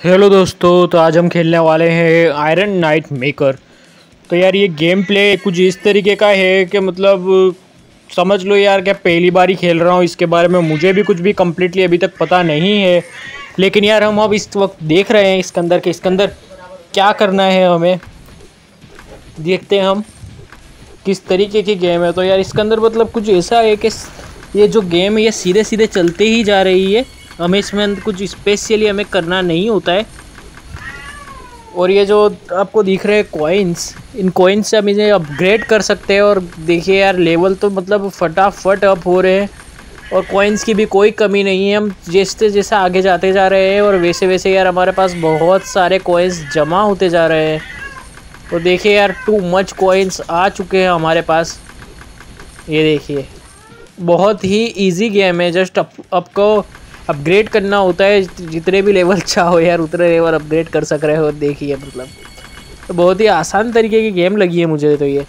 Hello दोस्तों तो आज हम खेलने वाले हैं आयरन नाइट मेकर तो यार, ये गेम प्ले कुछ इस तरीके का है कि मतलब समझ लो यार क्या पहली बार ही खेल रहा हूँ, इसके बारे में मुझे भी कुछ भी कम्प्लीटली अभी तक पता नहीं है। लेकिन यार, हम अब इस वक्त देख रहे हैं इसके अंदर के इसके अंदर क्या करना है हमें। देखते हैं हम किस तरीके की गेम है। तो यार, इसके अंदर मतलब कुछ ऐसा है कि ये जो गेम है, ये सीधे सीधे चलते ही जा रही है। हमें इसमें कुछ स्पेशली हमें करना नहीं होता है। और ये जो आपको दिख रहे हैं कोइंस इन कोइंस से हम इन्हें अपग्रेड कर सकते हैं। और देखिए यार लेवल तो मतलब फटाफट अप हो रहे हैं। और कोइंस की भी कोई कमी नहीं है। हम जैसे जैसे आगे जाते जा रहे हैं और वैसे वैसे यार हमारे पास बहुत सारे कोइंस जमा होते जा रहे हैं। तो देखिए यार टू मच कोइंस आ चुके हैं हमारे पास। ये देखिए बहुत ही इजी गेम है। जस्ट अप, आपको अपग्रेड करना होता है, जितने भी लेवल चाहो यार, उतने लेवल अपग्रेड कर सक रहे हो, देखिए मतलब। तो बहुत ही आसान तरीके की गेम लगी है मुझे तो ये।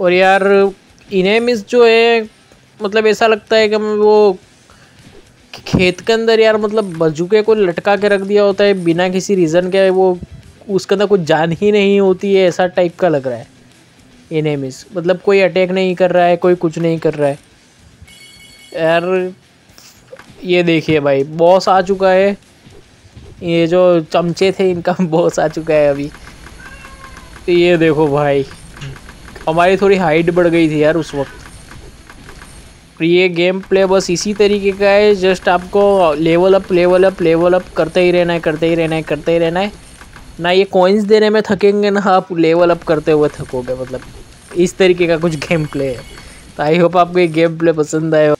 और यार इनेमिस जो है मतलब ऐसा लगता है कि वो खेत के अंदर यार मतलब बजूके को लटका के रख दिया होता है, बिना किसी रीज़न के वो, उसके अंदर कुछ जान ही नहीं होती है, ऐसा टाइप का लग रहा है। इनेमिस मतलब कोई अटैक नहीं कर रहा है, कोई कुछ नहीं कर रहा है। यार, ये देखिए भाई बॉस आ चुका है। ये जो चमचे थे, इनका बॉस आ चुका है अभी। तो ये देखो भाई, हमारी थोड़ी हाइट बढ़ गई थी यार उस वक्त। ये गेम प्ले बस इसी तरीके का है जस्ट आपको level up level up level up करते ही रहना है, करते ही रहना है, करते ही रहना है। ना ये कॉइन्स देने में थकेंगे, ना आप लेवल अप करते हुए थकोगे मतलब इस तरीके का कुछ गेम प्ले है। तो आई होप आपको ये गेम प्ले पसंद आए